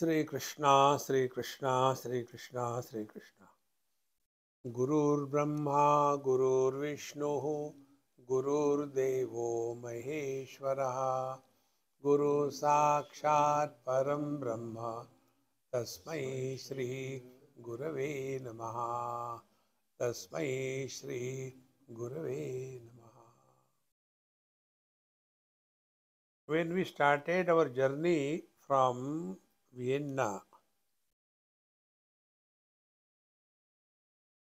श्री कृष्णा श्री कृष्णा श्री कृष्णा श्री कृष्णा गुरुर्ब्रह्मा, गुरुर्विष्णु, गुरुर्देवो महेश्वरः। गुरु साक्षात् परं ब्रह्म, तस्मै श्री गुरवे नमः। तस्मै श्री गुरवे नमः। When we started our journey from Vienna.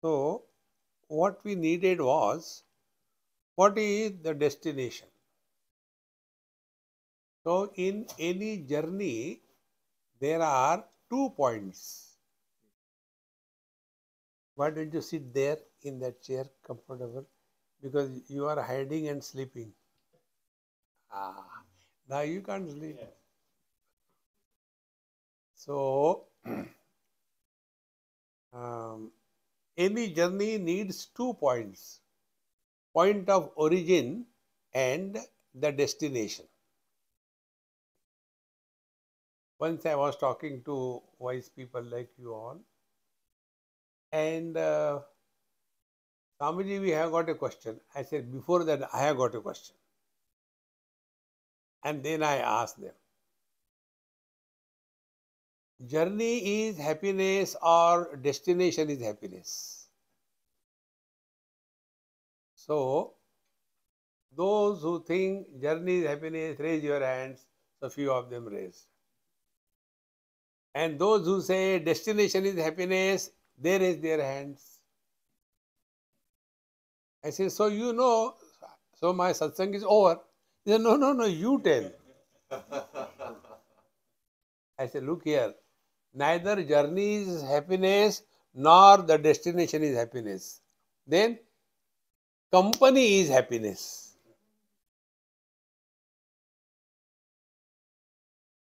So, what we needed was what is the destination? So, in any journey, there are two points. Why don't you sit there in that chair comfortable? Because you are hiding and sleeping. Ah, now you can't sleep. So, um, any journey needs two points point of origin and the destination. Once I was talking to wise people like you all, and uh, Swamiji, we have got a question. I said, before that, I have got a question. And then I asked them journey is happiness or destination is happiness. So, those who think journey is happiness, raise your hands. A few of them raised. And those who say destination is happiness, they raise their hands. I say, so you know, so my satsang is over. He said, no, no, no, you tell. I said, look here, neither journey is happiness nor the destination is happiness. Then company is happiness.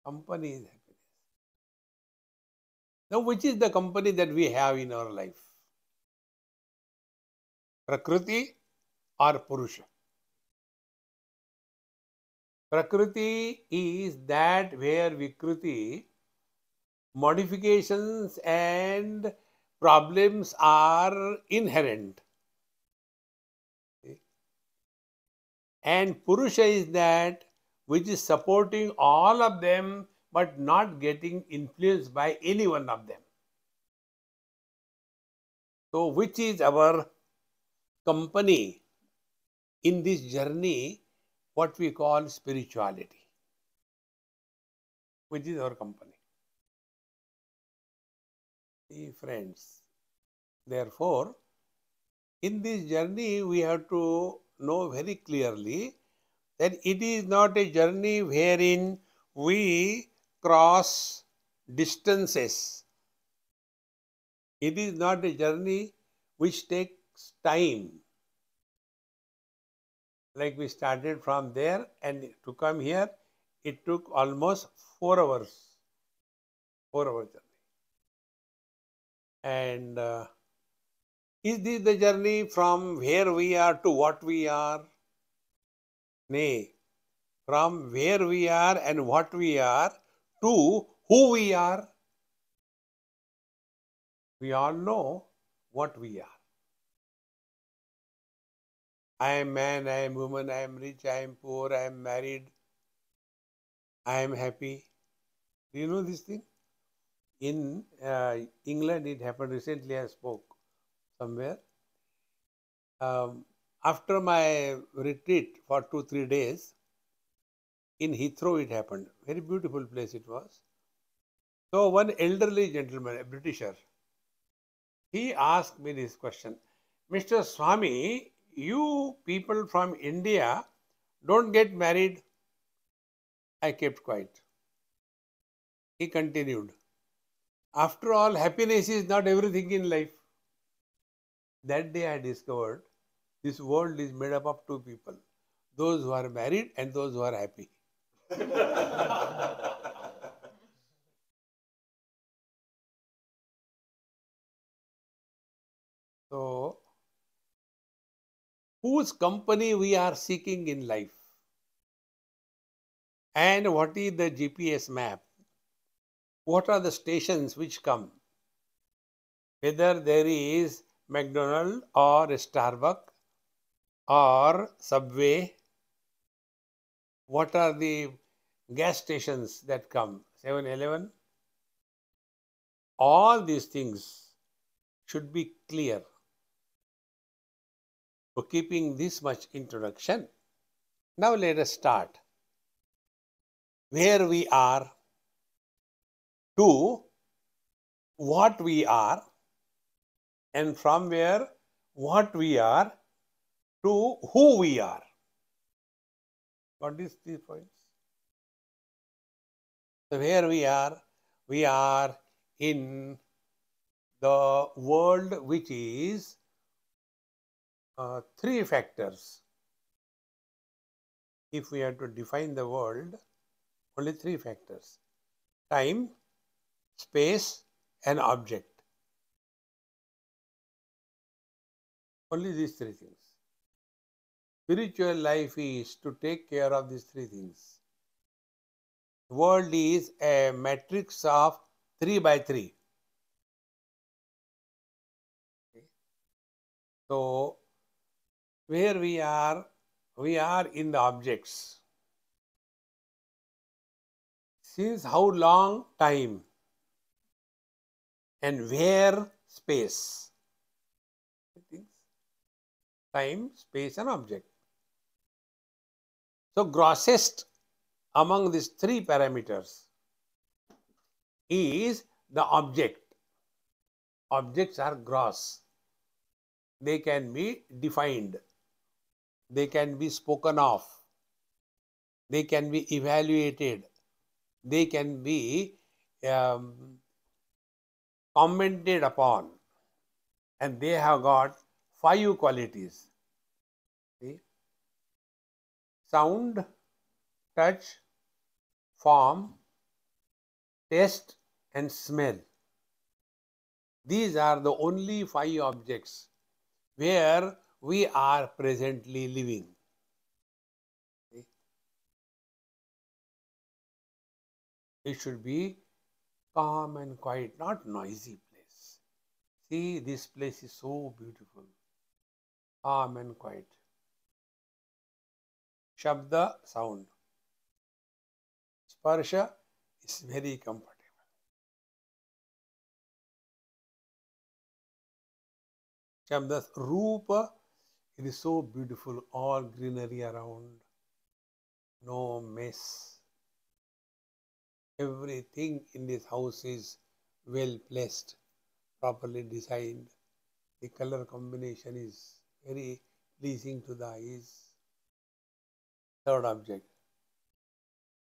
Company is happiness. Now, which is the company that we have in our life? Prakriti or Purusha? Prakriti is that where Vikruti modifications and problems are inherent. And Purusha is that which is supporting all of them but not getting influenced by any one of them. So, which is our company in this journey, what we call spirituality, which is our company. See, friends, therefore, in this journey, we have to know very clearly that it is not a journey wherein we cross distances. It is not a journey which takes time. Like we started from there and to come here, it took almost four hours. Four hours. And uh, is this the journey from where we are to what we are? Nay, from where we are and what we are to who we are. We all know what we are. I am man, I am woman, I am rich, I am poor, I am married, I am happy. Do you know this thing? In uh, England, it happened recently. I spoke somewhere. Um, after my retreat for two, three days, in Heathrow it happened. Very beautiful place it was. So one elderly gentleman, a Britisher, he asked me this question. Mr. Swami, you people from India don't get married. I kept quiet. He continued. After all, happiness is not everything in life. That day I discovered this world is made up of two people those who are married and those who are happy. so, whose company we are seeking in life? And what is the GPS map? What are the stations which come? Whether there is McDonald or Starbucks or Subway, what are the gas stations that come? 7 Eleven? All these things should be clear. For keeping this much introduction, now let us start. Where we are to what we are, and from where what we are to who we are. What is these points? So where we are, we are in the world which is uh, three factors. If we are to define the world, only three factors time, space, and object. Only these three things. Spiritual life is to take care of these three things. World is a matrix of 3 by 3. So, where we are, we are in the objects. Since how long time and where space? Time, space, and object. So, grossest among these three parameters is the object. Objects are gross. They can be defined. They can be spoken of. They can be evaluated. They can be um, commented upon. And they have got five qualities. See? Sound, touch, form, taste and smell. These are the only five objects where we are presently living. It should be calm and quiet, not noisy place. See, this place is so beautiful, calm and quiet. Shabda, sound. Sparsha is very comfortable. Shabdas, Rupa, it is so beautiful, all greenery around, no mess. Everything in this house is well placed, properly designed. The color combination is very pleasing to the eyes. Third object.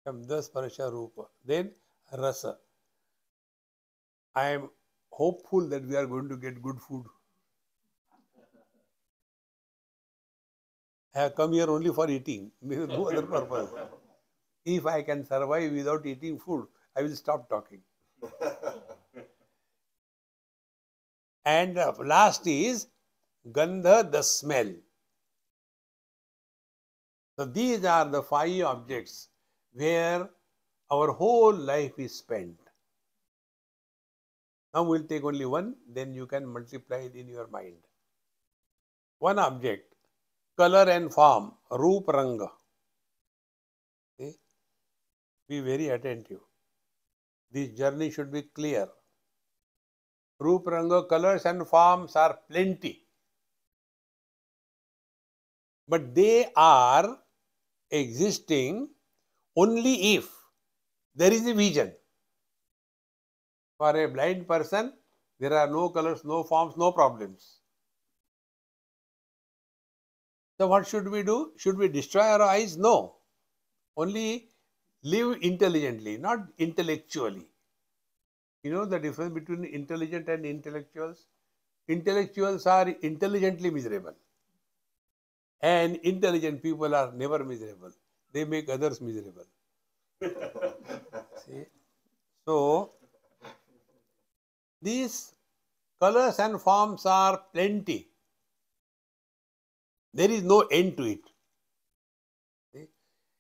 Shabda Sparsha Rupa. Then Rasa. I am hopeful that we are going to get good food. I have come here only for eating. No other purpose. If I can survive without eating food, I will stop talking. and uh, last is Gandha, the smell. So these are the five objects where our whole life is spent. Now we'll take only one, then you can multiply it in your mind. One object, color and form, roop ranga. Be very attentive. This journey should be clear. Roop ranga, colors and forms are plenty. But they are existing only if there is a vision. For a blind person, there are no colors, no forms, no problems. So, what should we do? Should we destroy our eyes? No. Only live intelligently, not intellectually. You know the difference between intelligent and intellectuals? Intellectuals are intelligently miserable, and intelligent people are never miserable. They make others miserable. See? So, these colors and forms are plenty. There is no end to it. See?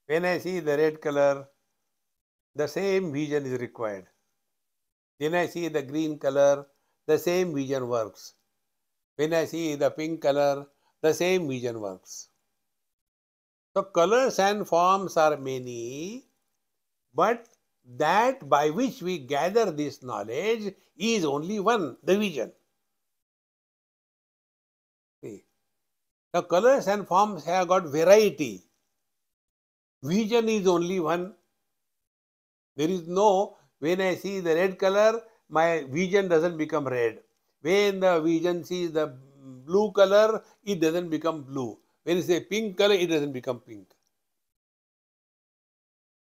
When I see the red color, the same vision is required. When I see the green color, the same vision works. When I see the pink color, the same vision works. So, colors and forms are many, but that by which we gather this knowledge is only one, the vision. See, the colors and forms have got variety. Vision is only one. There is no, when I see the red color, my vision doesn't become red. When the vision sees the blue color, it doesn't become blue. When it's a pink color, it doesn't become pink.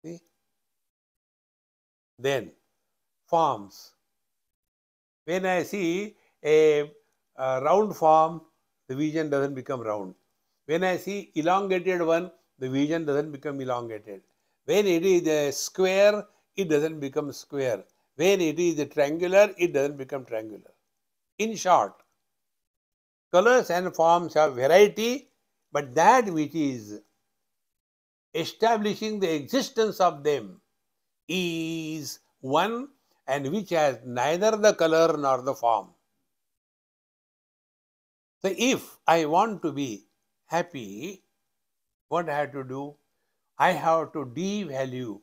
See? Then, forms. When I see a, a round form, the vision doesn't become round. When I see elongated one, the vision doesn't become elongated. When it is a square, it doesn't become square. When it is triangular, it doesn't become triangular. In short, colors and forms have variety, but that which is establishing the existence of them is one and which has neither the color nor the form. So, if I want to be happy, what I have to do? I have to devalue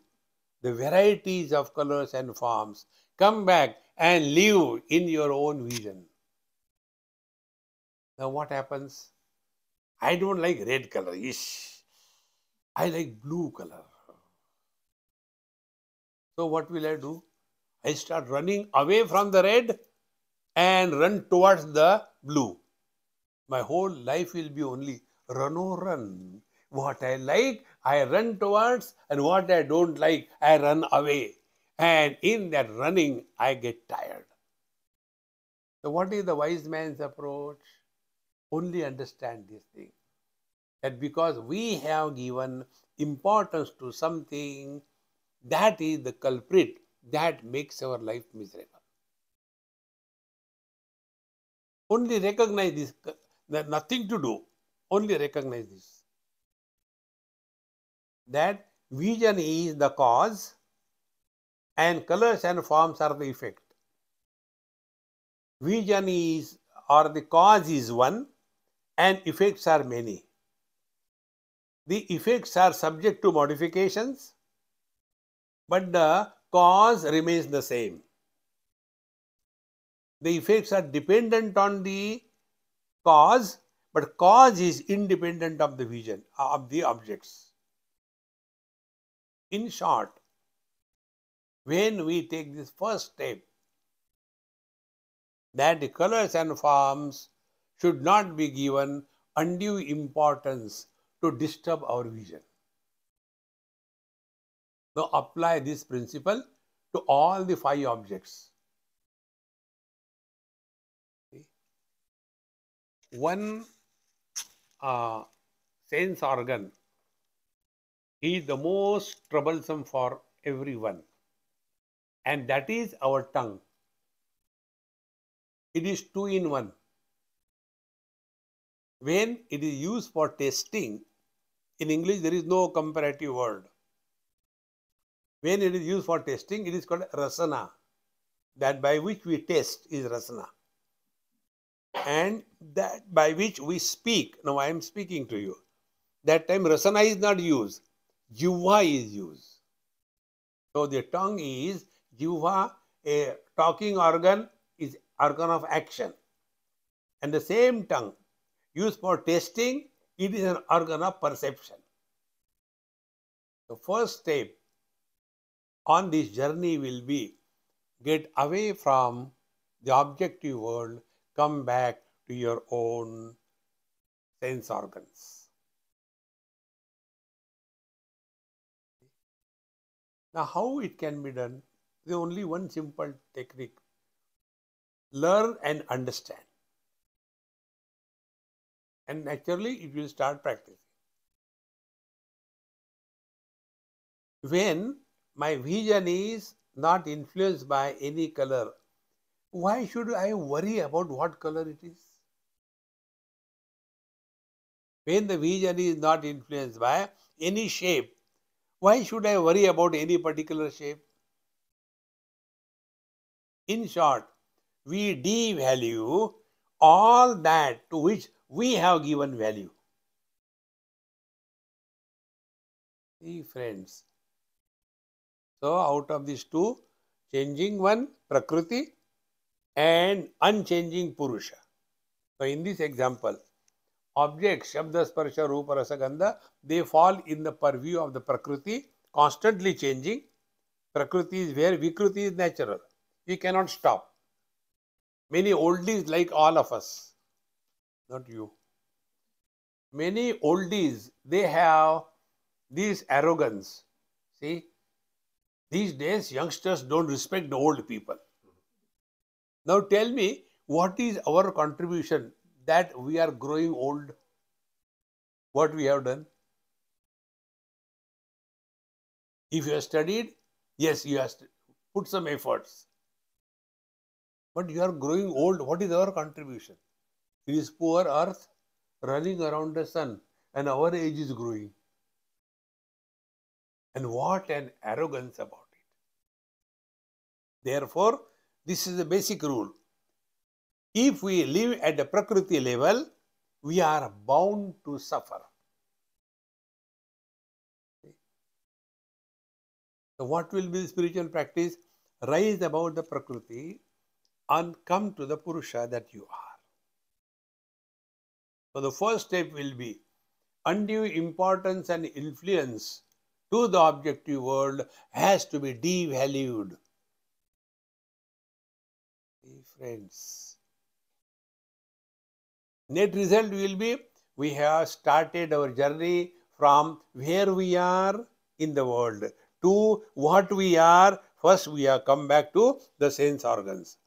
the varieties of colors and forms. Come back and live in your own vision. Now, what happens? I don't like red color. Ish. I like blue color. So, what will I do? I start running away from the red and run towards the blue. My whole life will be only run or run. What I like, I run towards, and what I don't like, I run away. And in that running, I get tired. So, what is the wise man's approach? Only understand this thing that because we have given importance to something, that is the culprit that makes our life miserable. Only recognize this, nothing to do, only recognize this. That vision is the cause and colors and forms are the effect. Vision is or the cause is one and effects are many. The effects are subject to modifications, but the cause remains the same. The effects are dependent on the cause, but cause is independent of the vision of the objects. In short, when we take this first step, that colors and forms should not be given undue importance to disturb our vision. Now apply this principle to all the five objects. One uh, sense organ is the most troublesome for everyone, and that is our tongue. It is two in one. When it is used for tasting, in English there is no comparative word. When it is used for tasting, it is called rasana. That by which we taste is rasana. And that by which we speak. Now I am speaking to you. That time rasana is not used. Jivva is used. So the tongue is jivva, a talking organ is organ of action. And the same tongue used for tasting, it is an organ of perception. The first step on this journey will be get away from the objective world, come back to your own sense organs. Now, how it can be done? There is only one simple technique learn and understand. And naturally, it will start practicing. When my vision is not influenced by any color, why should I worry about what color it is? When the vision is not influenced by any shape, why should I worry about any particular shape? In short, we devalue all that to which we have given value. See, friends. So, out of these two, changing one, Prakriti, and unchanging Purusha. So, in this example, objects, Shabda, Sparsha, Rupa, Rasagandha, they fall in the purview of the Prakriti, constantly changing. Prakriti is where Vikruti is natural. We cannot stop. Many oldies like all of us, not you. Many oldies, they have this arrogance. See, these days youngsters don't respect the old people. Now tell me, what is our contribution that we are growing old? What we have done? If you have studied, yes, you have put some efforts. But you are growing old. What is our contribution? This poor earth running around the sun, and our age is growing. And what an arrogance about it. Therefore, this is the basic rule. If we live at the Prakriti level, we are bound to suffer. So, what will be the spiritual practice? Rise above the Prakriti and come to the Purusha that you are. So, the first step will be undue importance and influence to the objective world has to be devalued. Friends, net result will be we have started our journey from where we are in the world to what we are. First, we have come back to the sense organs.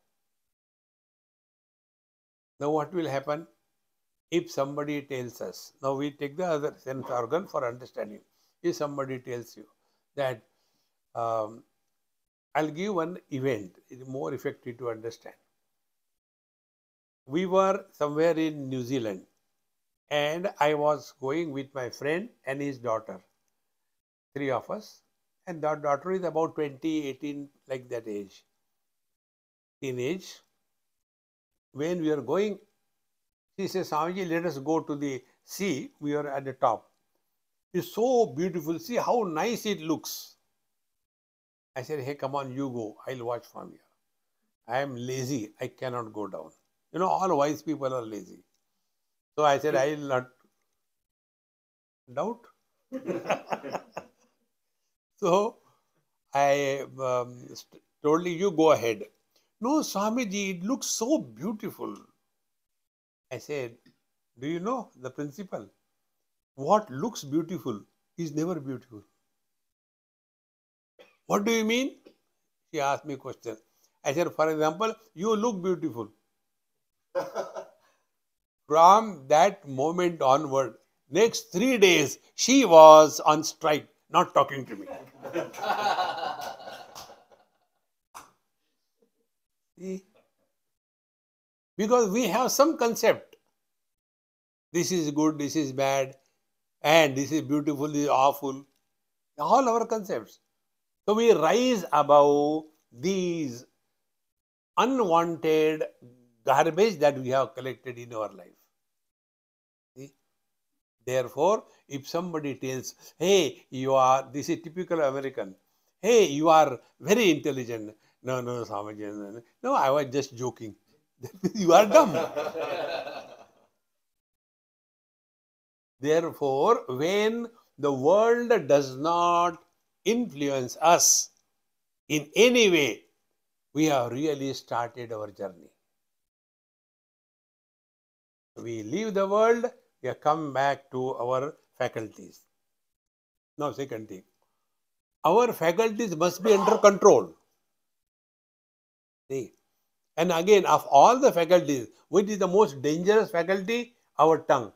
Now, what will happen if somebody tells us? Now, we take the other sense organ for understanding if somebody tells you that um, I'll give one event, it's more effective to understand. We were somewhere in New Zealand and I was going with my friend and his daughter, three of us, and that daughter is about 20, 18, like that age, teenage. When we are going, she says, Swamiji, let us go to the sea. We are at the top It's so beautiful. See how nice it looks. I said, hey, come on, you go. I'll watch from here. I am lazy. I cannot go down. You know, all wise people are lazy. So I said, I will not doubt. so I um, told you, you go ahead. No, Swamiji, it looks so beautiful. I said, do you know the principle? what looks beautiful is never beautiful. What do you mean? She asked me a question. I said, for example, you look beautiful. From that moment onward, next three days, she was on strike, not talking to me. See? Because we have some concept. This is good, this is bad, and this is beautiful, this is awful. All our concepts. So we rise above these unwanted garbage that we have collected in our life. See? Therefore, if somebody tells, hey, you are, this is typical American, hey, you are very intelligent. No, no, Swamiji, no, no, I was just joking. you are dumb. Therefore, when the world does not influence us in any way, we have really started our journey. We leave the world, we come back to our faculties. Now, second thing, our faculties must be under control. See, and again, of all the faculties, which is the most dangerous faculty? Our tongue.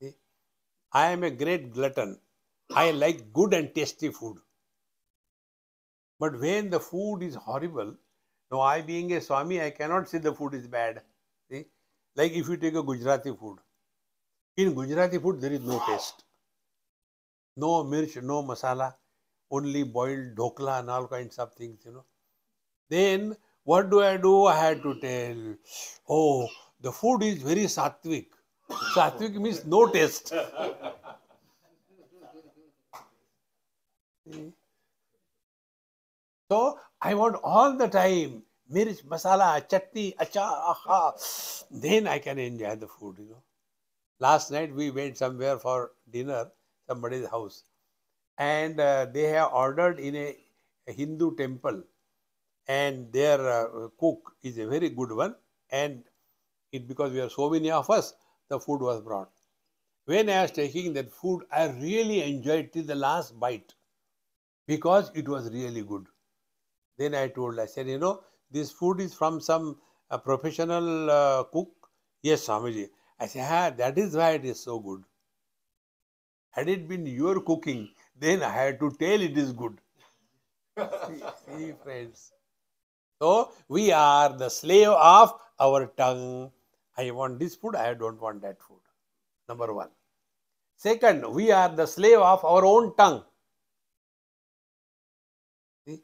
See, I am a great glutton. I like good and tasty food. But when the food is horrible, now I being a Swami, I cannot say the food is bad. See? Like if you take a Gujarati food. In Gujarati food, there is no taste. No mirch, no masala, only boiled dhokla and all kinds of things, you know. Then what do I do? I had to tell, oh, the food is very sattvic. Sattvic means no taste. So I want all the time mirch, masala, chutney, achar, aha. Then I can enjoy the food, you know. Last night we went somewhere for dinner, somebody's house, and uh, they have ordered in a, a Hindu temple, and their uh, cook is a very good one, and it because we are so many of us, the food was brought. When I was taking that food, I really enjoyed till the last bite because it was really good. Then I told, I said, you know, this food is from some uh, professional uh, cook. Yes, Swamiji. I say, ah, that is why it is so good. Had it been your cooking, then I had to tell it is good. see, see, friends. So we are the slave of our tongue. I want this food, I don't want that food. Number one. Second, we are the slave of our own tongue. See?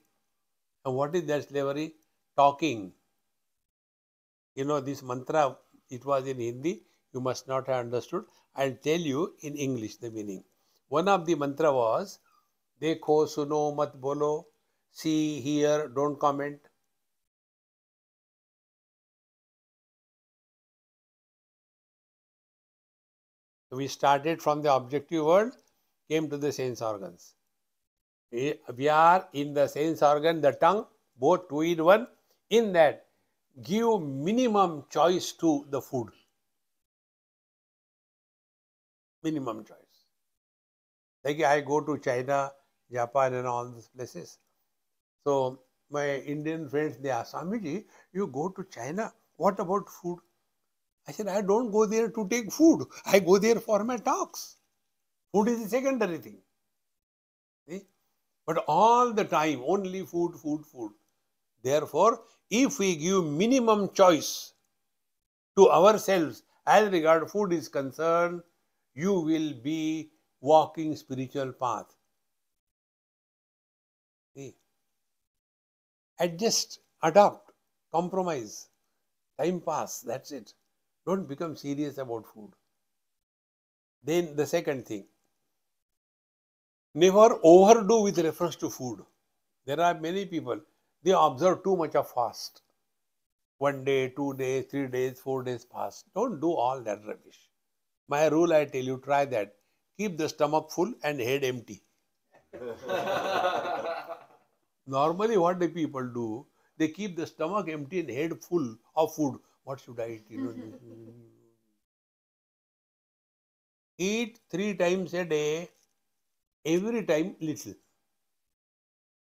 And what is that slavery? Talking. You know, this mantra, it was in Hindi, you must not have understood. I'll tell you in English the meaning. One of the mantra was, Dekho, suno, mat bolo, see, hear, don't comment. We started from the objective world, came to the sense organs. We are in the sense organ, the tongue, both two in one. In that, give minimum choice to the food. Minimum choice. Like I go to China, Japan, and all these places. So my Indian friends they ask, Swamiji, you go to China, what about food? I said, I don't go there to take food. I go there for my talks. Food is a secondary thing. See? But all the time, only food, food, food. Therefore, if we give minimum choice to ourselves as regard food is concerned, you will be walking spiritual path. See? Adjust, adopt, compromise, time pass, that's it. Don't become serious about food. Then the second thing, never overdo with reference to food. There are many people, they observe too much of fast. One day, two days, three days, four days fast. Don't do all that rubbish. My rule, I tell you, try that. Keep the stomach full and head empty. Normally, what the people do, they keep the stomach empty and head full of food. What should I eat? You know, eat three times a day, every time little.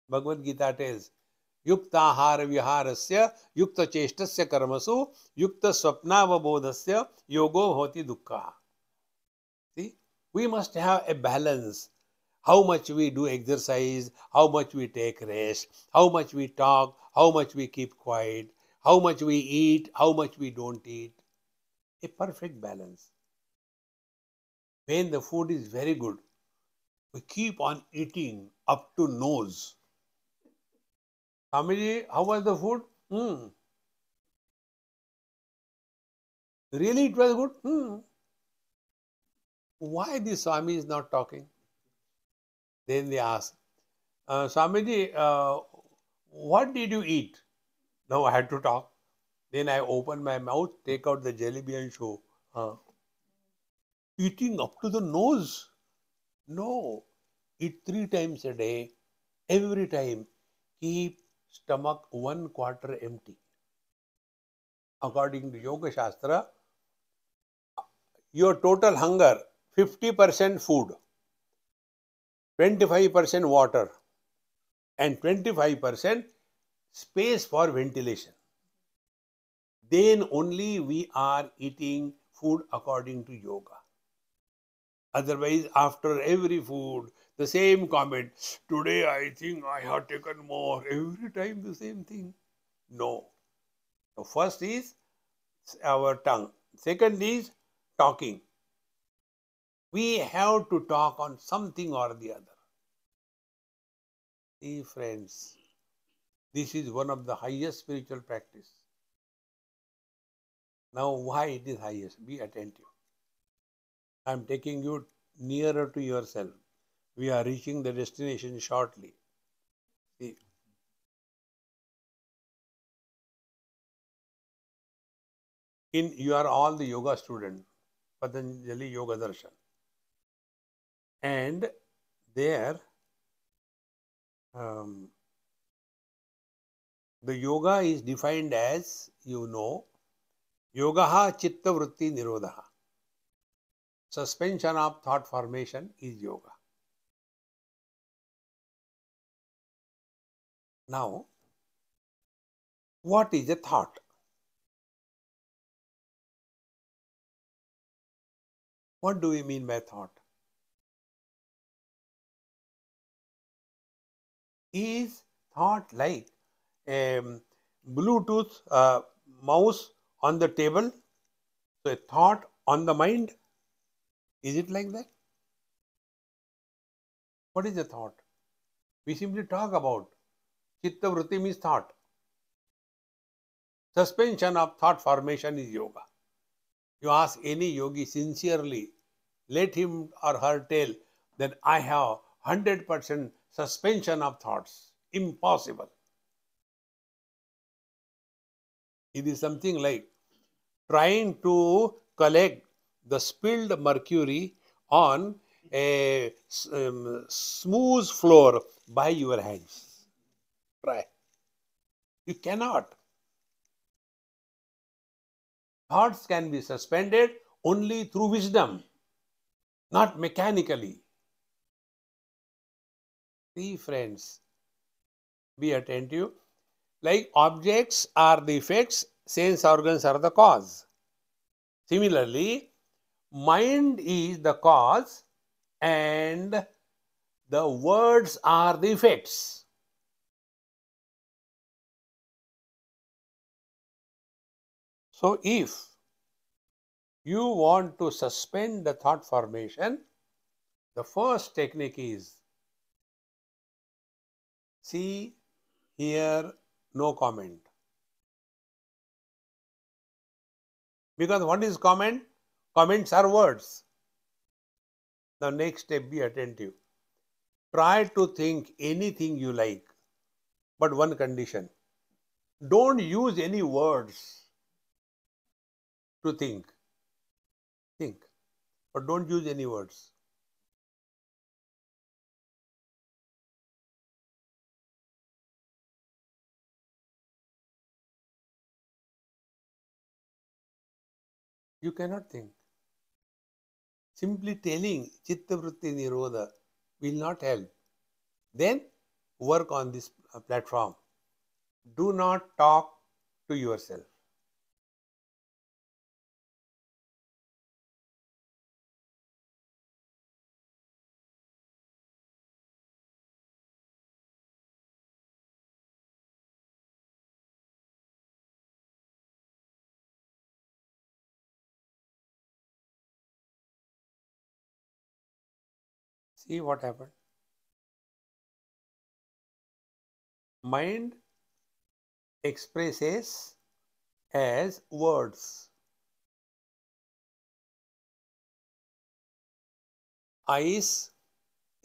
Bhagavad Gita tells, युक्ताहार विहार से युक्त चेष्ट कर्मसु युक्त स्वप्नावबोध से योगो होति दुख। We must have a balance how much we do exercise how much we take rest how much we talk how much we keep quiet how much we eat how much we don't eat a perfect balance when the food is very good we keep on eating up to nose Swamiji, how was the food? Hmm. Really, it was good? Hmm. Why the Swami is not talking? Then they ask, uh, Swamiji, uh, what did you eat? Now I had to talk. Then I open my mouth, take out the jalebi and show. Uh, eating up to the nose? No. Eat three times a day. Every time. Keep stomach one quarter empty. According to Yoga Shastra, your total hunger 50% food, 25% water, and 25% space for ventilation. Then only we are eating food according to yoga. Otherwise, after every food, the same comment. Today I think I have taken more. Every time the same thing. No. The first is our tongue. Second is talking. We have to talk on something or the other. See, friends, this is one of the highest spiritual practice. Now, why it is highest? Be attentive. I am taking you nearer to yourself. We are reaching the destination shortly. See. In you are all the yoga student, Patanjali Yoga Darshan. And there um, the yoga is defined as you know yoga chitta vritti nirodha suspension of thought formation is yoga now what is a thought what do we mean by thought is thought like a Bluetooth uh, mouse on the table. So, a thought on the mind. Is it like that? What is a thought? We simply talk about chitta vritti means thought. Suspension of thought formation is yoga. You ask any yogi sincerely, let him or her tell that I have 100% suspension of thoughts. Impossible. It is something like trying to collect the spilled mercury on a um, smooth floor by your hands. Try. You cannot. Thoughts can be suspended only through wisdom, not mechanically. See, friends, be attentive. Like objects are the effects, sense organs are the cause. Similarly, mind is the cause and the words are the effects. So, if you want to suspend the thought formation, the first technique is See here, no comment. Because what is comment? Comments are words. The next step, be attentive. Try to think anything you like, but one condition. Don't use any words to think. Think, but don't use any words. You cannot think. Simply telling Chitta Vritti Nirodha will not help. Then work on this uh, platform. Do not talk to yourself. See what happened? Mind expresses as words. Ice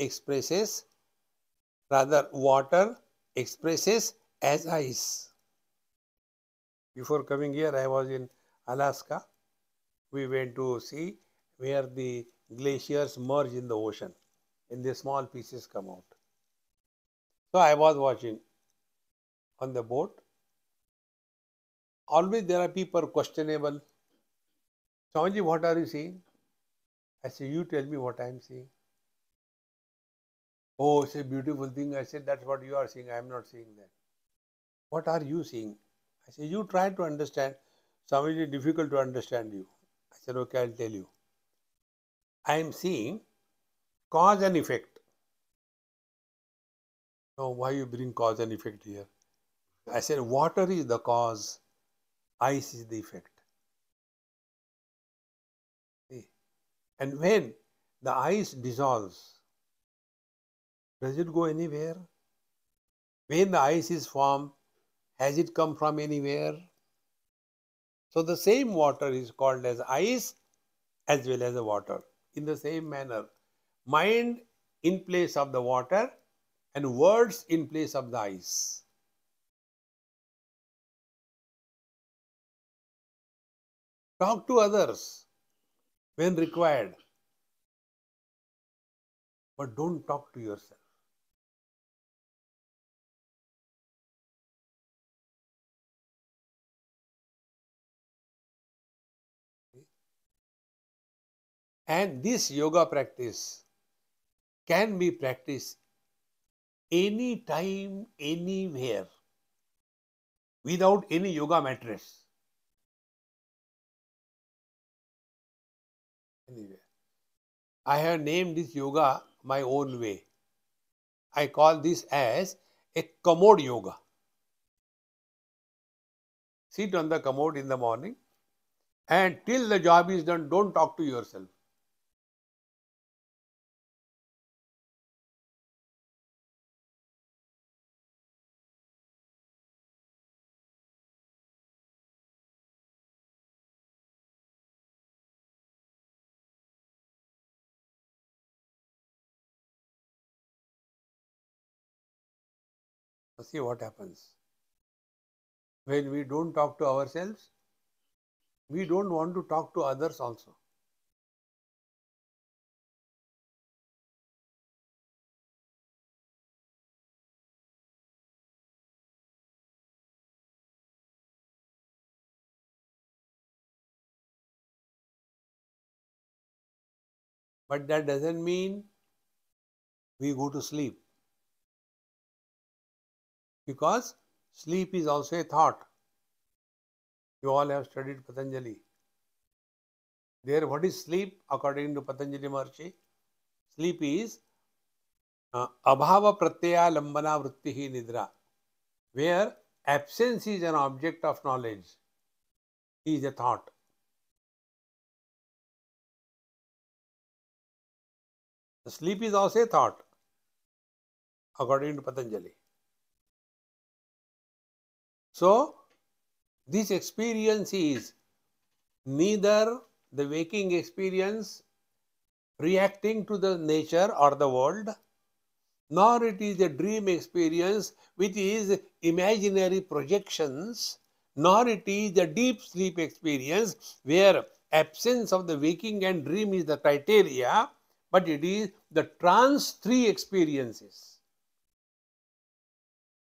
expresses, rather, water expresses as ice. Before coming here, I was in Alaska. We went to see where the glaciers merge in the ocean and the small pieces come out. So I was watching on the boat. Always there are people questionable. Swamiji, what are you seeing? I say, you tell me what I am seeing. Oh, it's a beautiful thing. I said, that's what you are seeing. I am not seeing that. What are you seeing? I said, you try to understand. Swamiji, difficult to understand you. I said, okay, I'll tell you. I am seeing cause and effect. Now, why you bring cause and effect here? I said water is the cause, ice is the effect. See? And when the ice dissolves, does it go anywhere? When the ice is formed, has it come from anywhere? So the same water is called as ice as well as the water. In the same manner, mind in place of the water and words in place of the ice. Talk to others when required, but don't talk to yourself. And this yoga practice can be practiced anytime, anywhere, without any yoga mattress. Anywhere. I have named this yoga my own way. I call this as a commode yoga. Sit on the commode in the morning and till the job is done, don't talk to yourself. See what happens. When we don't talk to ourselves, we don't want to talk to others also. But that doesn't mean we go to sleep. Because sleep is also a thought. You all have studied Patanjali. There, what is sleep according to Patanjali Maharshi? Sleep is uh, abhava pratyaya lambana vrittihi nidra, where absence is an object of knowledge, is a thought. Sleep is also a thought, according to Patanjali. So, this experience is neither the waking experience reacting to the nature or the world, nor it is a dream experience which is imaginary projections, nor it is the deep sleep experience where absence of the waking and dream is the criteria, but it is the trance three experiences.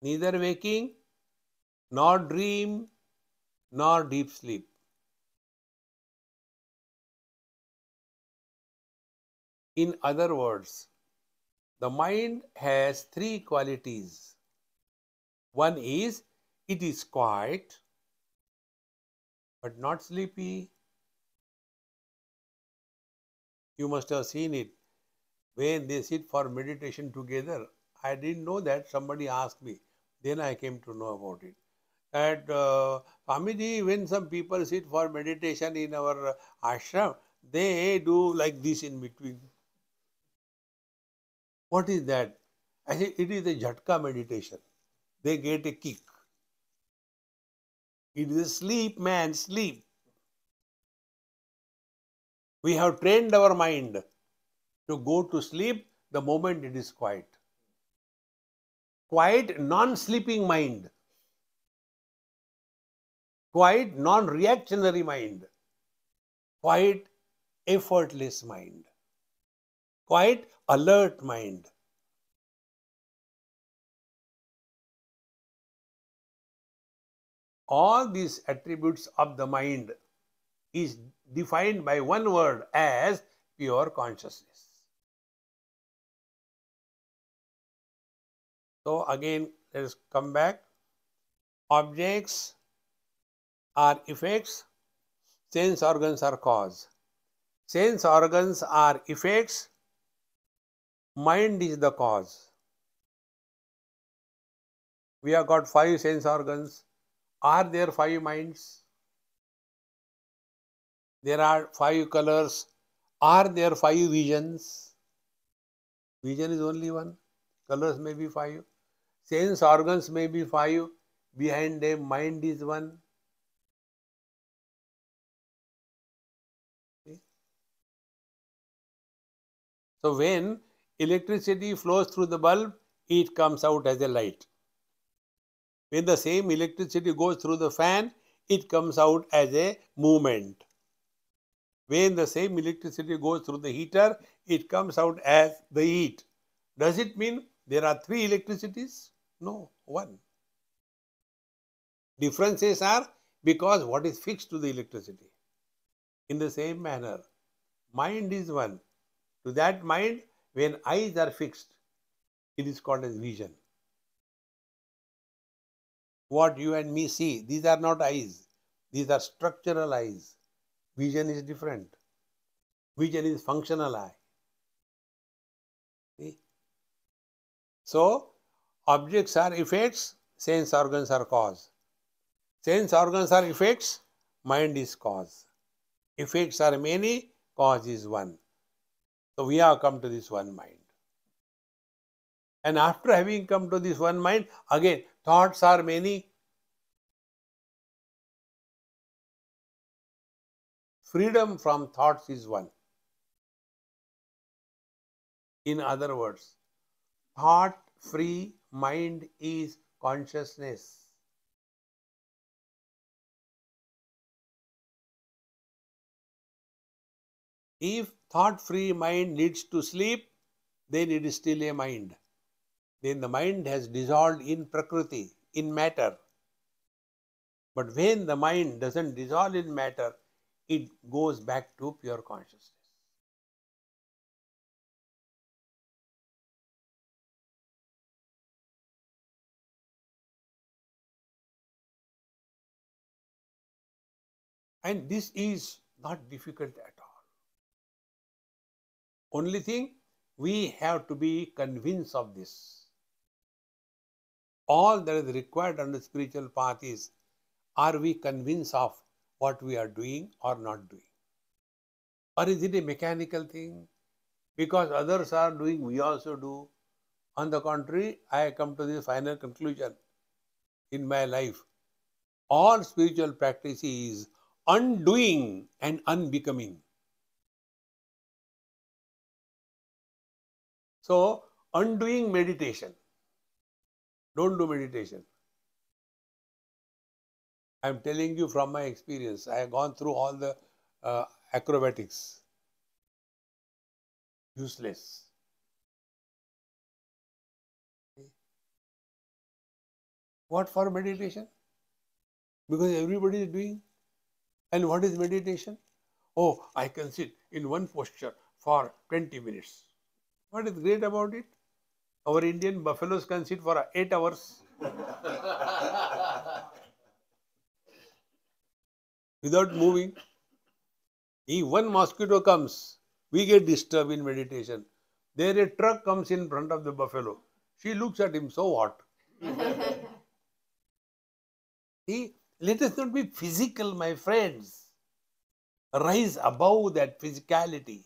Neither waking, nor dream, nor deep sleep. In other words, the mind has three qualities. One is it is quiet but not sleepy. You must have seen it when they sit for meditation together. I didn't know that. Somebody asked me. Then I came to know about it. That uh, when some people sit for meditation in our ashram, they do like this in between. What is that? I say it is a jhatka meditation. They get a kick. It is a sleep, man, sleep. We have trained our mind to go to sleep the moment it is quiet. Quiet, non sleeping mind. Quiet, non reactionary mind. Quiet, effortless mind. Quiet, alert mind. All these attributes of the mind is defined by one word as pure consciousness. So again, let us come back. Objects are effects, sense organs are cause. sense organs are effects, mind is the cause. We have got five sense organs. Are there five minds? There are five colors. Are there five visions? Vision is only one. Colors may be five. Sense organs may be five. Behind them, mind is one. So when electricity flows through the bulb, it comes out as a light. When the same electricity goes through the fan, it comes out as a movement. When the same electricity goes through the heater, it comes out as the heat. Does it mean there are three electricities? No, one. Differences are because what is fixed to the electricity. In the same manner, mind is one, to that mind, when eyes are fixed, it is called as vision. What you and me see, these are not eyes, these are structural eyes. Vision is different. Vision is functional eye. See? So, objects are effects, sense organs are cause. Sense organs are effects, mind is cause. Effects are many, cause is one. So we have come to this one mind. And after having come to this one mind, again, thoughts are many. Freedom from thoughts is one. In other words, thought free mind is consciousness. If thought free mind needs to sleep, then it is still a mind. Then the mind has dissolved in Prakriti, in matter. But when the mind doesn't dissolve in matter, it goes back to pure consciousness. And this is not difficult at all. Only thing, we have to be convinced of this. All that is required on the spiritual path is are we convinced of what we are doing or not doing? Or is it a mechanical thing? Because others are doing, we also do. On the contrary, I come to this final conclusion in my life. All spiritual practice is undoing and unbecoming. So, undoing meditation. Don't do meditation. I am telling you from my experience. I have gone through all the uh, acrobatics. Useless. What for meditation? Because everybody is doing. And what is meditation? Oh, I can sit in one posture for 20 minutes. What is great about it? Our Indian buffaloes can sit for 8 hours. Without moving. If one mosquito comes, we get disturbed in meditation. There a truck comes in front of the buffalo. She looks at him, so what? See, let us not be physical, my friends. Rise above that physicality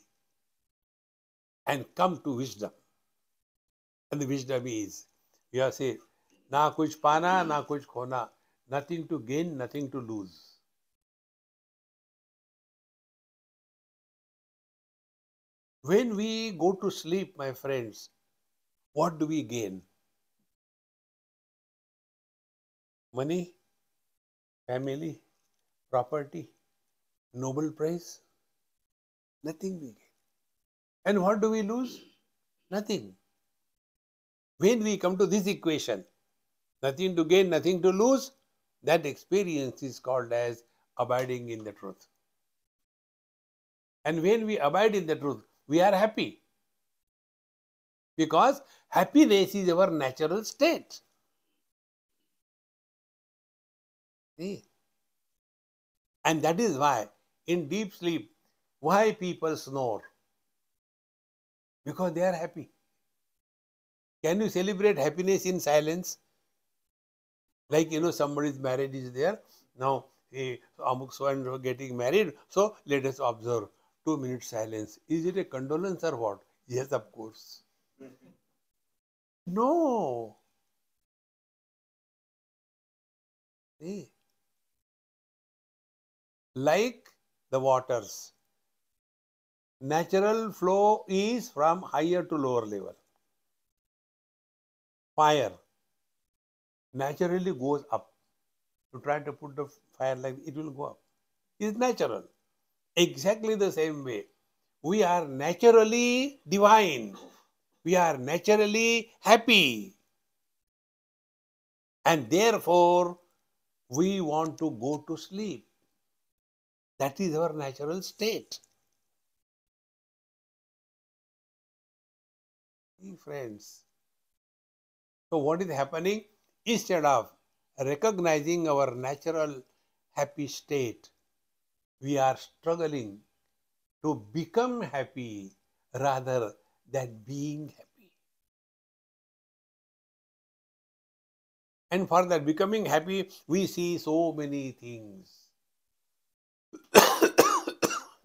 and come to wisdom. And the wisdom is, you have said, na kuch pana, na kuch khona, nothing to gain, nothing to lose. When we go to sleep, my friends, what do we gain? Money, family, property, Nobel Prize? Nothing we gain. And what do we lose? Nothing. When we come to this equation, nothing to gain, nothing to lose, that experience is called as abiding in the truth. And when we abide in the truth, we are happy. Because happiness is our natural state. See? And that is why in deep sleep, Why people snore? Because they are happy. Can you celebrate happiness in silence? Like, you know, somebody's marriage is there. Now, Amuk so and getting married. So, let us observe two minutes silence. Is it a condolence or what? Yes, of course. No. See? Like the waters, natural flow is from higher to lower level. Fire naturally goes up. You try to put the fire like it will go up. It's natural. Exactly the same way. We are naturally divine. We are naturally happy. And therefore, we want to go to sleep. That is our natural state. Friends. So, what is happening? Instead of recognizing our natural happy state, we are struggling to become happy rather than being happy. And for that becoming happy, we see so many things.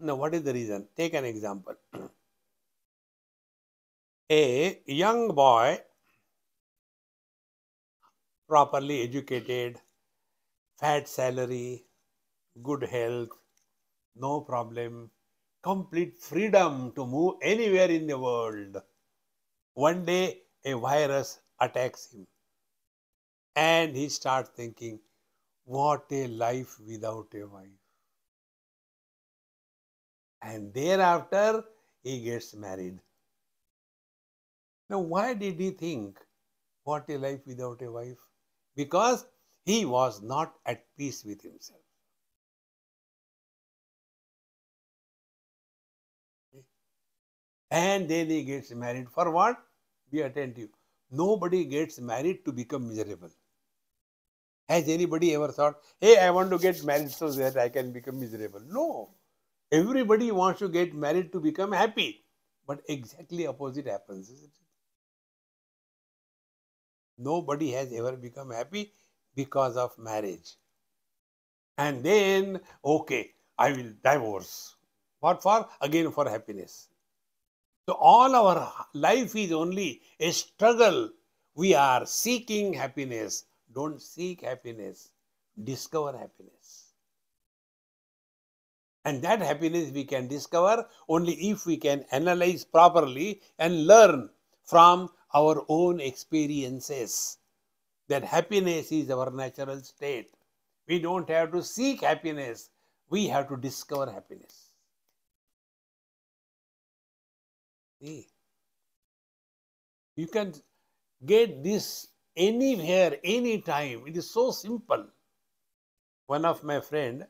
now, what is the reason? Take an example. A young boy, properly educated, fat salary, good health, no problem, complete freedom to move anywhere in the world. One day, a virus attacks him, and he starts thinking, What a life without a wife. And thereafter, he gets married. Now, why did he think, What a life without a wife? Because he was not at peace with himself. and then he gets married. For what? Be attentive. Nobody gets married to become miserable. Has anybody ever thought, hey, I want to get married so that I can become miserable? No. Everybody wants to get married to become happy. But exactly opposite happens, isn't it? Nobody has ever become happy because of marriage. And then, okay, I will divorce. What for? Again for happiness. So all our life is only a struggle. We are seeking happiness. Don't seek happiness. Discover happiness. And that happiness we can discover only if we can analyze properly and learn from our own experiences. That happiness is our natural state. We don't have to seek happiness. We have to discover happiness. See, you can get this anywhere, anytime. It is so simple. One of my friend,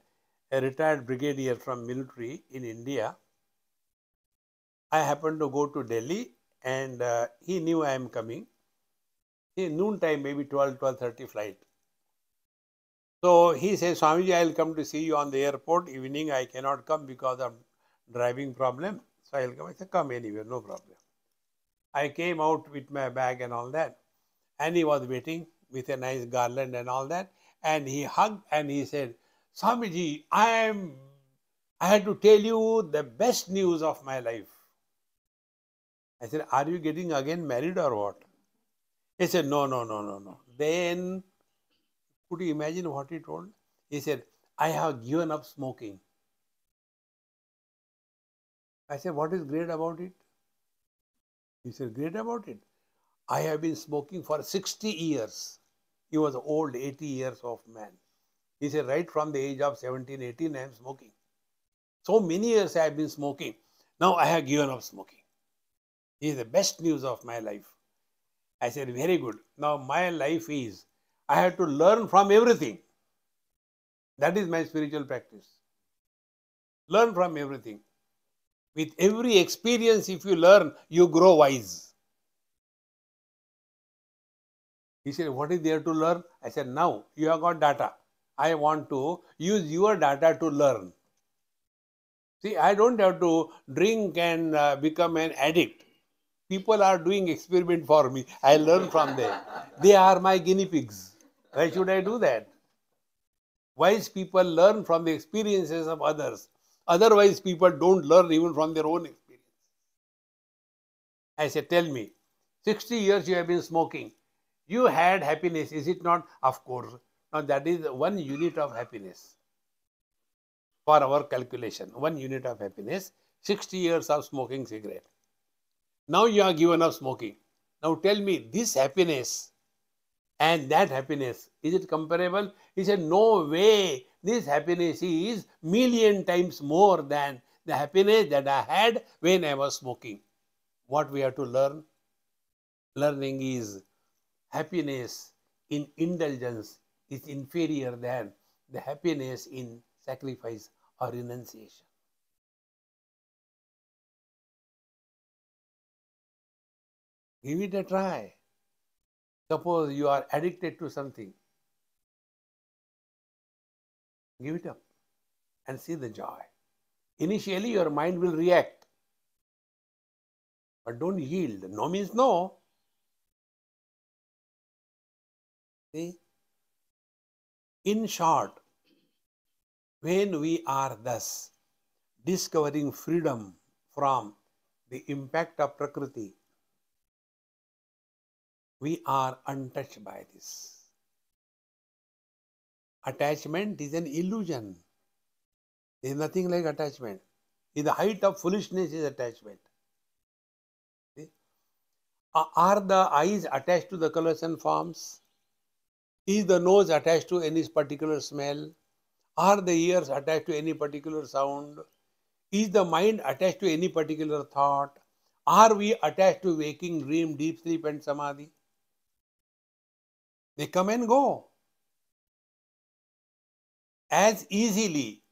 a retired brigadier from military in India, I happened to go to Delhi and uh, he knew I am coming. In noon time, maybe 12, 12.30 flight. So he says, Swamiji, I will come to see you on the airport. Evening, I cannot come because of driving problem. So I'll come. I said, come anywhere, no problem. I came out with my bag and all that. And he was waiting with a nice garland and all that. And he hugged and he said, Swamiji, I am I had to tell you the best news of my life. I said, Are you getting again married or what? He said, No, no, no, no, no. Then could you imagine what he told? He said, I have given up smoking. I said, What is great about it? He said, Great about it. I have been smoking for 60 years. He was old, 80 years of man. He said, Right from the age of 17, 18, I am smoking. So many years I have been smoking. Now I have given up smoking. Is the best news of my life. I said, Very good. Now my life is I have to learn from everything. That is my spiritual practice. Learn from everything. With every experience, if you learn, you grow wise. He said, What is there to learn? I said, Now you have got data. I want to use your data to learn. See, I don't have to drink and uh, become an addict. People are doing experiment for me. I learn from them. They are my guinea pigs. Why should I do that? Wise people learn from the experiences of others. Otherwise, people don't learn even from their own experience. I say, tell me, 60 years you have been smoking. You had happiness, is it not? Of course. Now, that is one unit of happiness for our calculation. One unit of happiness, 60 years of smoking cigarette. Now you are given up smoking. Now tell me, this happiness and that happiness, is it comparable? He said, no way. This happiness is million times more than the happiness that I had when I was smoking. What we have to learn? Learning is happiness in indulgence is inferior than the happiness in sacrifice or renunciation. Give it a try. Suppose you are addicted to something. Give it up and see the joy. Initially, your mind will react. But don't yield. No means no. See? In short, when we are thus discovering freedom from the impact of Prakriti, we are untouched by this. Attachment is an illusion. There is nothing like attachment. In the height of foolishness is attachment. See? Are the eyes attached to the colors and forms? Is the nose attached to any particular smell? Are the ears attached to any particular sound? Is the mind attached to any particular thought? Are we attached to waking, dream, deep sleep, and samadhi? They come and go. As easily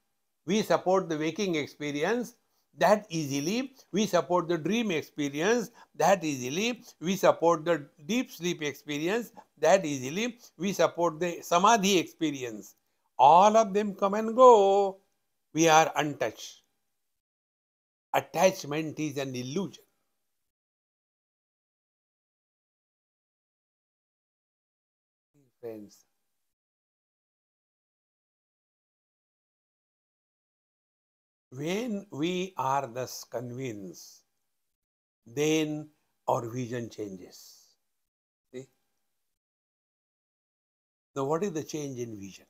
we support the waking experience, that easily we support the dream experience, that easily we support the deep sleep experience, that easily we support the samadhi experience. All of them come and go. We are untouched. Attachment is an illusion. When we are thus convinced, then our vision changes. See? Now, what is the change in vision?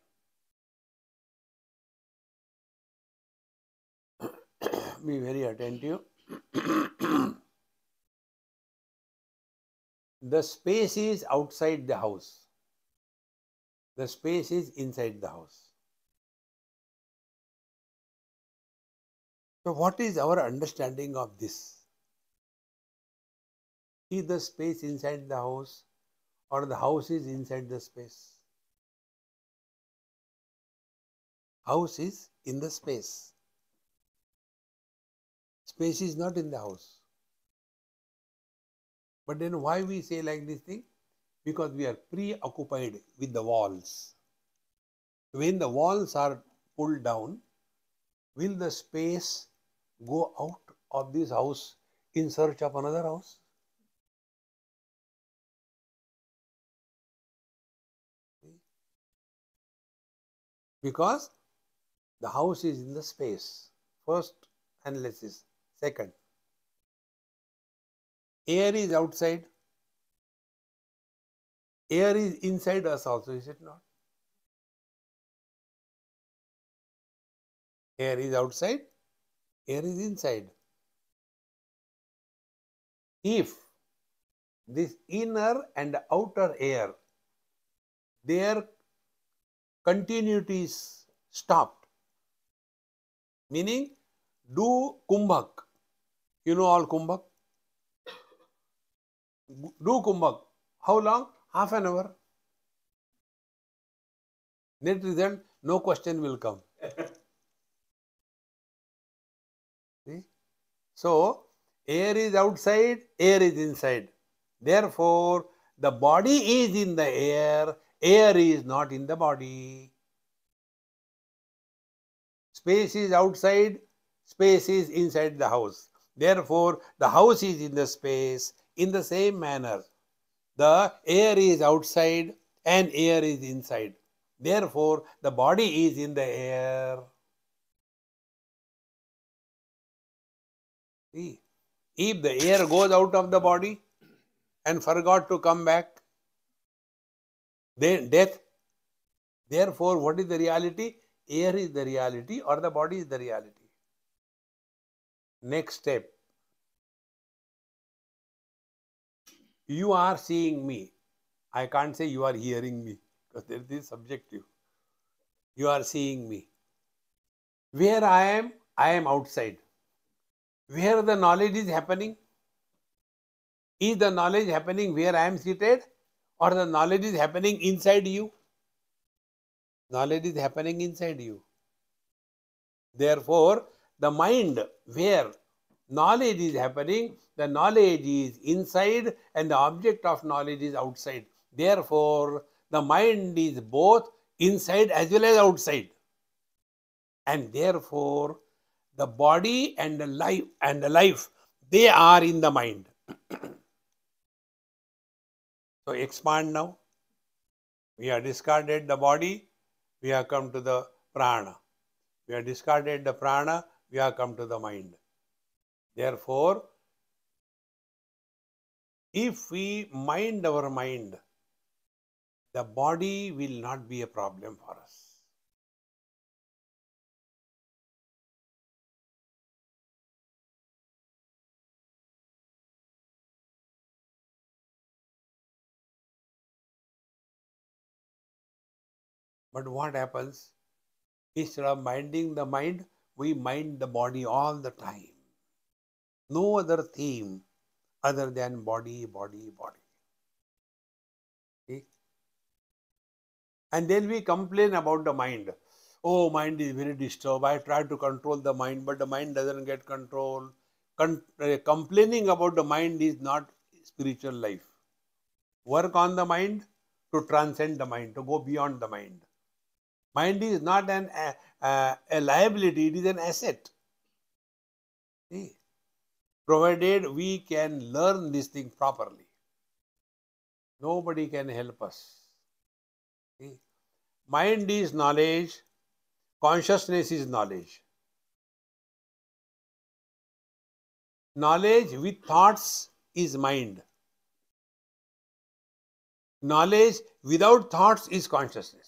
Be very attentive. the space is outside the house, the space is inside the house. So, what is our understanding of this? Is the space inside the house or the house is inside the space? House is in the space. Space is not in the house. But then why we say like this thing? Because we are preoccupied with the walls. When the walls are pulled down, will the space go out of this house in search of another house? Because the house is in the space. First analysis. Second, air is outside. Air is inside us also, is it not? Air is outside, air is inside. If this inner and outer air, their continuity is stopped, meaning do kumbhak. You know all kumbhak? Do kumbhak. How long? Half an hour. Net result, no question will come. See? So, air is outside, air is inside. Therefore, the body is in the air, air is not in the body. Space is outside, space is inside the house. Therefore, the house is in the space. In the same manner, the air is outside and air is inside. Therefore, the body is in the air. See, if the air goes out of the body and forgot to come back, then death. Therefore, what is the reality? Air is the reality or the body is the reality. Next step. You are seeing me. I can't say you are hearing me because there is subjective. You are seeing me. Where I am, I am outside. Where the knowledge is happening, is the knowledge happening where I am seated or the knowledge is happening inside you? Knowledge is happening inside you. Therefore, the mind where knowledge is happening, the knowledge is inside and the object of knowledge is outside. Therefore, the mind is both inside as well as outside. And therefore, the body and the life and the life, they are in the mind. so expand now. We have discarded the body, we have come to the prana. We have discarded the prana, we have come to the mind. Therefore, if we mind our mind, the body will not be a problem for us. But what happens? Instead of minding the mind, we mind the body all the time. No other theme other than body, body, body. See? And then we complain about the mind. Oh, mind is very disturbed. I try to control the mind, but the mind doesn't get control. Con- uh, complaining about the mind is not spiritual life. Work on the mind to transcend the mind, to go beyond the mind. Mind is not an, uh, a liability, it is an asset. See? Provided we can learn this thing properly. Nobody can help us. See? Mind is knowledge, consciousness is knowledge. Knowledge with thoughts is mind. Knowledge without thoughts is consciousness.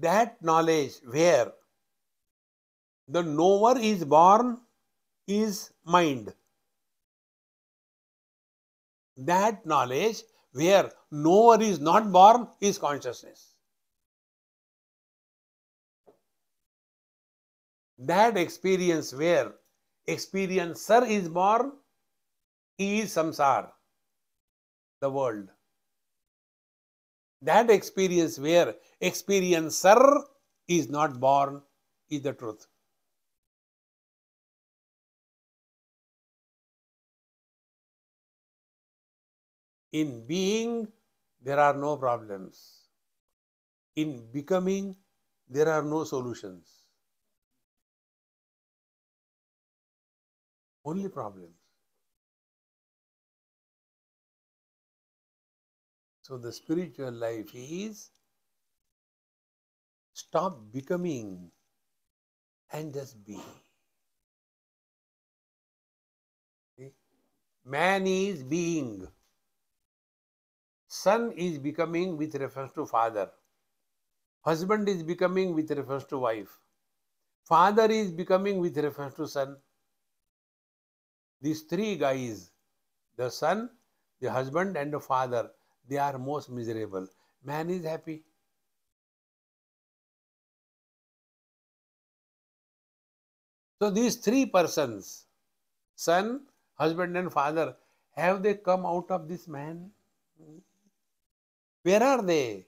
That knowledge where the knower is born is mind. That knowledge where knower is not born is consciousness. That experience where experiencer is born is samsara, the world that experience where experiencer is not born is the truth. In being, there are no problems. In becoming, there are no solutions. Only problems. So the spiritual life is stop becoming and just be. Man is being. Son is becoming with reference to father. Husband is becoming with reference to wife. Father is becoming with reference to son. These three guys, the son, the husband, and the father, they are most miserable. Man is happy. So these three persons, son, husband and father, have they come out of this man? Where are they?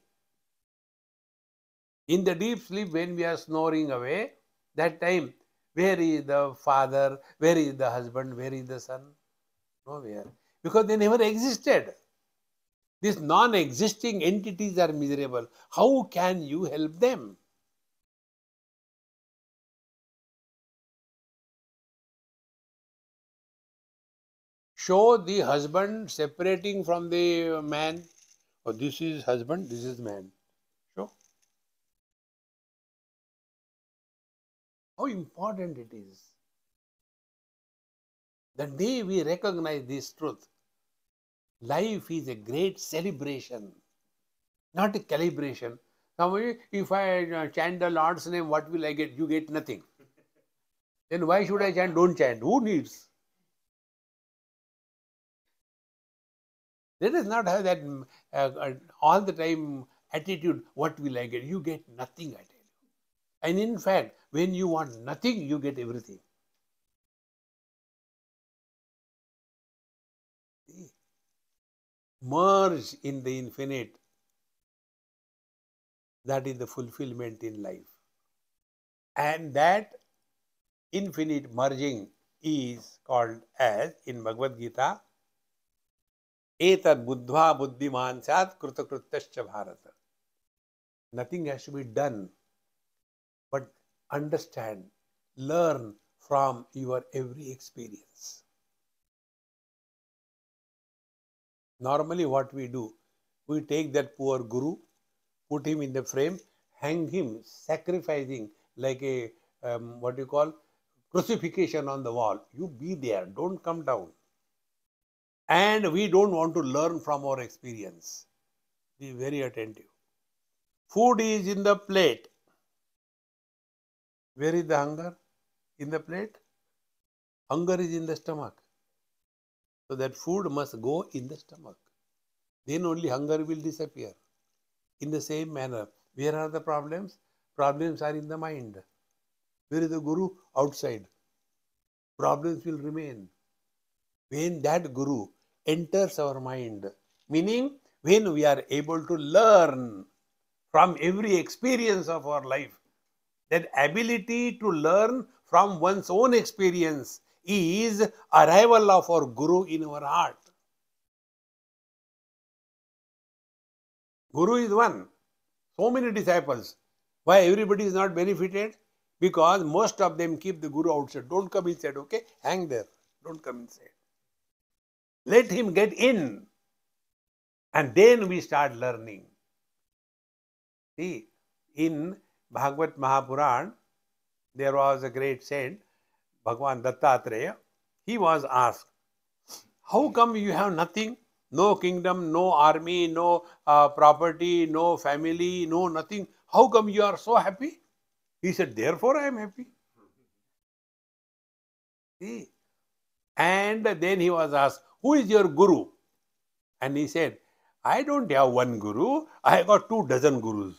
In the deep sleep when we are snoring away, that time, where is the father, where is the husband, where is the son? Nowhere. Because they never existed. These non existing entities are miserable. How can you help them? Show the husband separating from the man. Oh, this is husband, this is man. Show. How important it is. The day we recognize this truth, life is a great celebration, not a calibration. Now, if I uh, chant the Lord's name, what will I get? You get nothing. Then why should I chant? Don't chant. Who needs? Let us not have that mm, uh, uh, all the time attitude. What will I get? You get nothing, I tell you. And in fact, when you want nothing, you get everything. Merge in the infinite. That is the fulfillment in life. And that infinite merging is called as in Bhagavad Gita Etad buddhva buddhiman sat kritakritascha bharata. Nothing has to be done, but understand, learn from your every experience. Normally, what we do, we take that poor guru, put him in the frame, hang him, sacrificing like a um, what you call crucifixion on the wall. You be there, don't come down and we don't want to learn from our experience. Be very attentive. Food is in the plate. Where is the hunger? In the plate? Hunger is in the stomach. So that food must go in the stomach. Then only hunger will disappear. In the same manner, where are the problems? Problems are in the mind. Where is the Guru? Outside. Problems will remain. When that Guru enters our mind. Meaning, when we are able to learn from every experience of our life, that ability to learn from one's own experience is arrival of our Guru in our heart. Guru is one. So many disciples. Why everybody is not benefited? Because most of them keep the Guru outside. Don't come inside, okay? Hang there. Don't come inside. Let him get in. And then we start learning. See, in Bhagavad Mahapuran, there was a great saint, Bhagwan Dattatreya. He was asked, How come you have nothing? No kingdom, no army, no uh, property, no family, no nothing. How come you are so happy? He said, Therefore I am happy. See? And then he was asked, who is your guru? And he said, I don't have one guru, I have got two dozen gurus.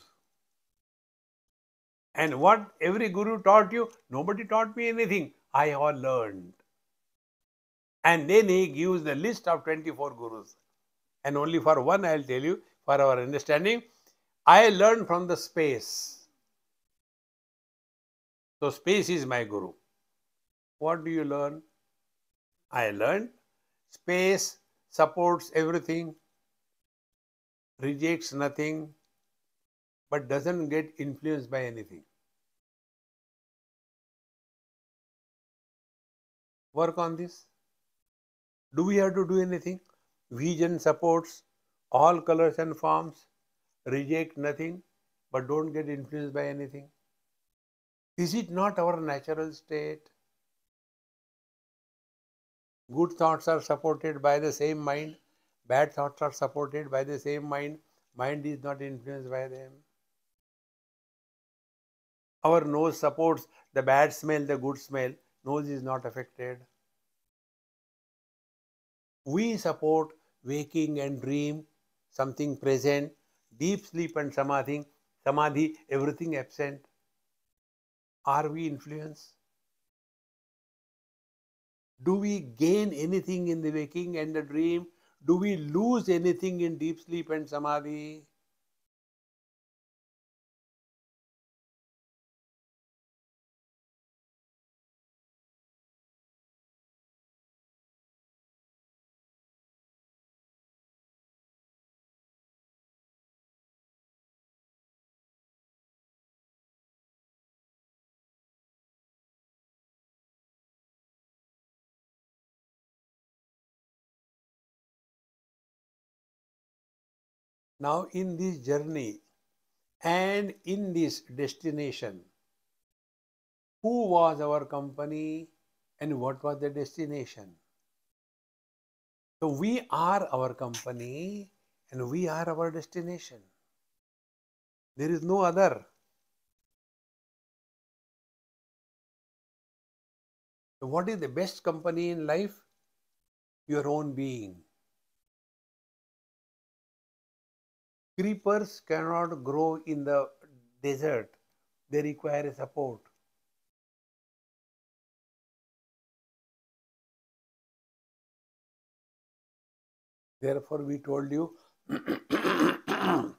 And what every guru taught you, nobody taught me anything. I all learned. And then he gives the list of 24 gurus. And only for one I'll tell you, for our understanding, I learned from the space. So space is my guru. What do you learn? I learned Space supports everything, rejects nothing, but doesn't get influenced by anything. Work on this. Do we have to do anything? Vision supports all colors and forms, reject nothing, but don't get influenced by anything. Is it not our natural state? Good thoughts are supported by the same mind. Bad thoughts are supported by the same mind. Mind is not influenced by them. Our nose supports the bad smell, the good smell. Nose is not affected. We support waking and dream, something present, deep sleep and samadhi, samadhi, everything absent. Are we influenced? Do we gain anything in the waking and the dream? Do we lose anything in deep sleep and samadhi? Now, in this journey and in this destination, who was our company and what was the destination? So, we are our company and we are our destination. There is no other. So what is the best company in life? Your own being. Creepers cannot grow in the desert, they require support. Therefore, we told you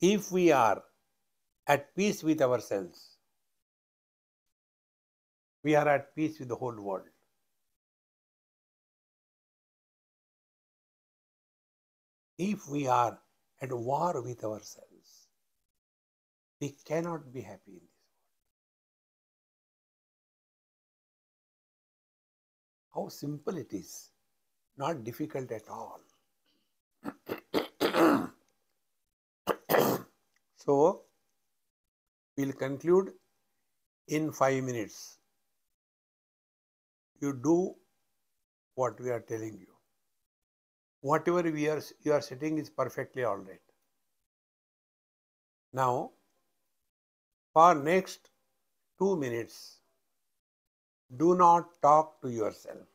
if we are at peace with ourselves, we are at peace with the whole world. If we are at war with ourselves, we cannot be happy in this world. How simple it is, not difficult at all. so, we'll conclude in five minutes. You do what we are telling you. Whatever we are, you are sitting is perfectly all right. Now, for next two minutes, do not talk to yourself.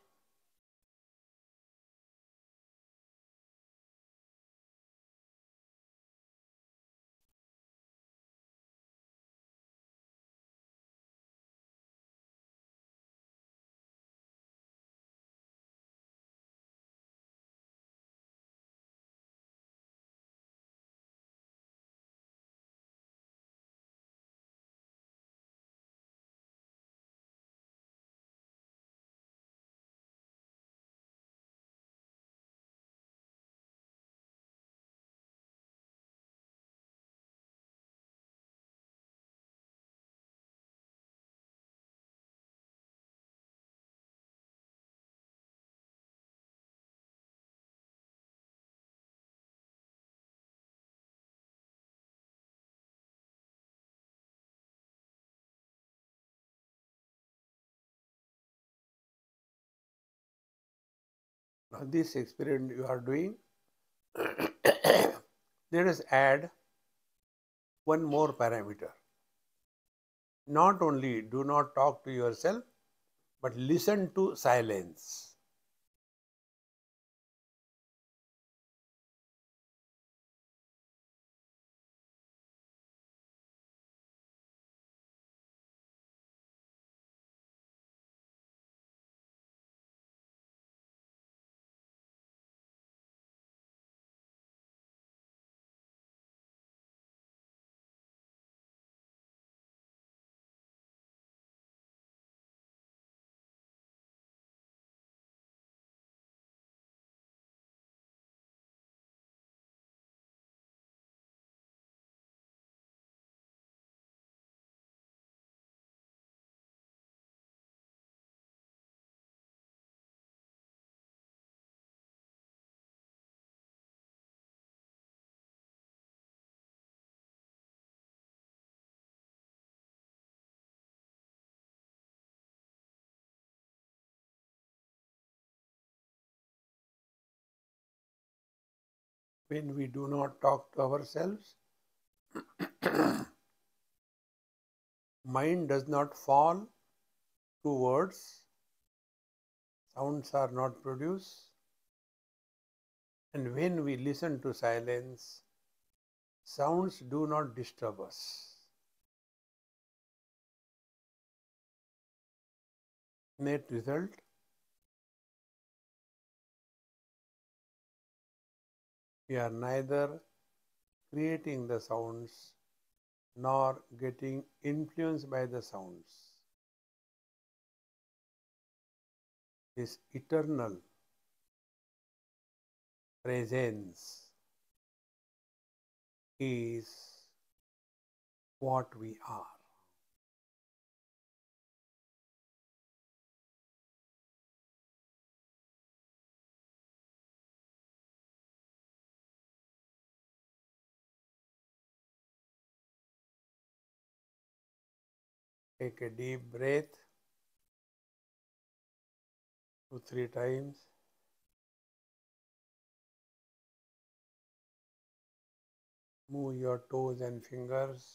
This experiment you are doing, let us add one more parameter. Not only do not talk to yourself, but listen to silence. When we do not talk to ourselves, mind does not fall to words, sounds are not produced, and when we listen to silence, sounds do not disturb us. Net result we are neither creating the sounds nor getting influenced by the sounds. This eternal presence is what we are. Take a deep breath two, three times. Move your toes and fingers.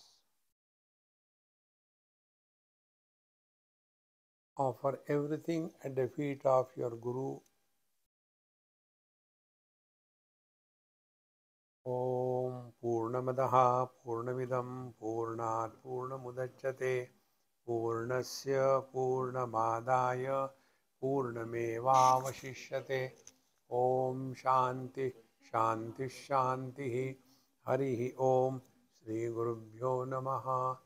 Offer everything at the feet of your Guru. ॐ पूर्णमदः पूर्णमिदं पूर्णात् पूर्णमुदच्यते पूर्णस्य पूर्णमादाय पूर्णमेवावशिष्यते। ॐ शान्ति शान्तिः शान्तिः। हरिः ॐ श्रीगुरुभ्यो नमः।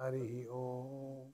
हरिः ॐ